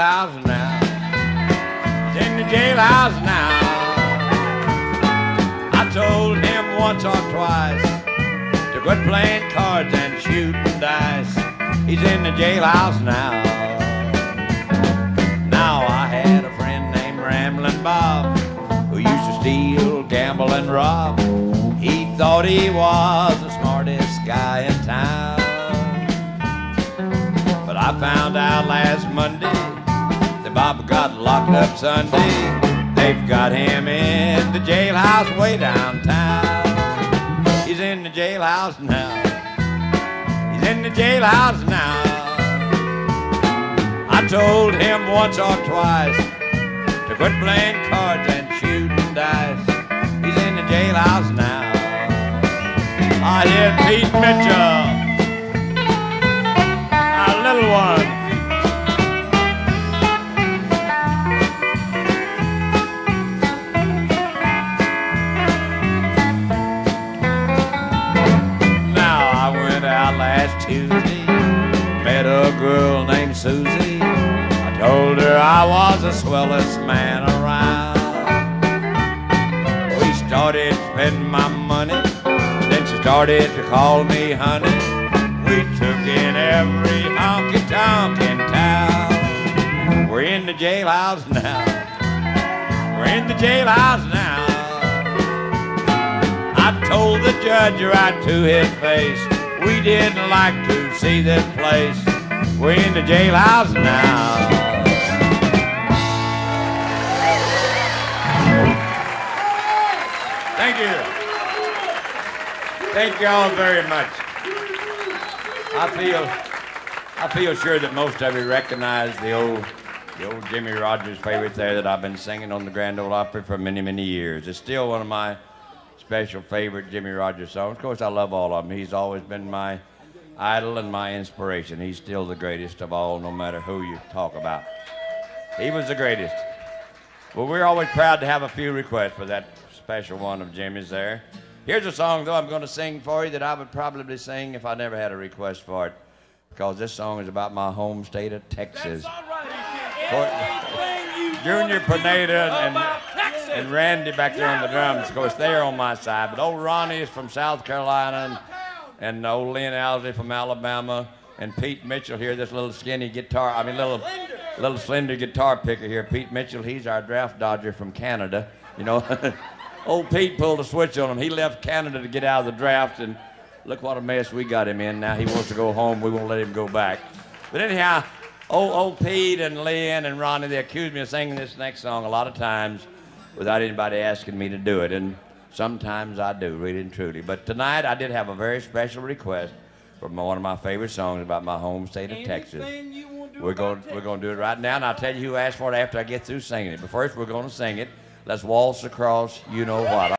jailhouse now. He's in the jailhouse now. I told him once or twice to quit playing cards and shooting dice. He's in the jailhouse now. Now I had a friend named Ramblin' Bob who used to steal, gamble, and rob. He thought he was the smartest guy in town. But I found out last Monday that Bob got locked up Sunday. They've got him in the jailhouse way downtown. He's in the jailhouse now. He's in the jailhouse now. I told him once or twice to quit playing cards and shooting dice. He's in the jailhouse now. I hear Pete Mitchell, last Tuesday, met a girl named Susie. I told her I was the swellest man around. We started spending my money, then she started to call me honey. We took in every honky tonk in town. We're in the jailhouse now. We're in the jailhouse now. I told the judge right to his face, we didn't like to see this place. We're in the jailhouse now. Thank you. Thank you all very much. I feel, I feel sure that most of you recognize the old, the old Jimmie Rodgers favorite there that I've been singing on the Grand Ole Opry for many, many years. It's still one of my special favorite Jimmie Rodgers songs. Of course, I love all of them. He's always been my idol and my inspiration. He's still the greatest of all, no matter who you talk about. He was the greatest. Well, we're always proud to have a few requests for that special one of Jimmy's there. Here's a song, though, I'm going to sing for you that I would probably sing if I never had a request for it, because this song is about my home state of Texas. That's all right. Junior Pineda and, and Randy back there on the drums. Of course, they're on my side. But old Ronnie is from South Carolina, and, and old Lynn Owsley from Alabama, and Pete Mitchell here, this little skinny guitar, I mean, little, little slender guitar picker here. Pete Mitchell, he's our draft dodger from Canada. You know, old Pete pulled a switch on him. He left Canada to get out of the draft, and look what a mess we got him in. Now he wants to go home. We won't let him go back. But anyhow, old, old Pete and Lynn and Ronnie, they accused me of singing this next song a lot of times without anybody asking me to do it. And sometimes I do, really and truly. But tonight I did have a very special request from one of my favorite songs about my home state of Texas. We're going, we're going to do it right now, and I'll tell you who asked for it after I get through singing it. But first, we're going to sing it. Let's waltz across, you know what.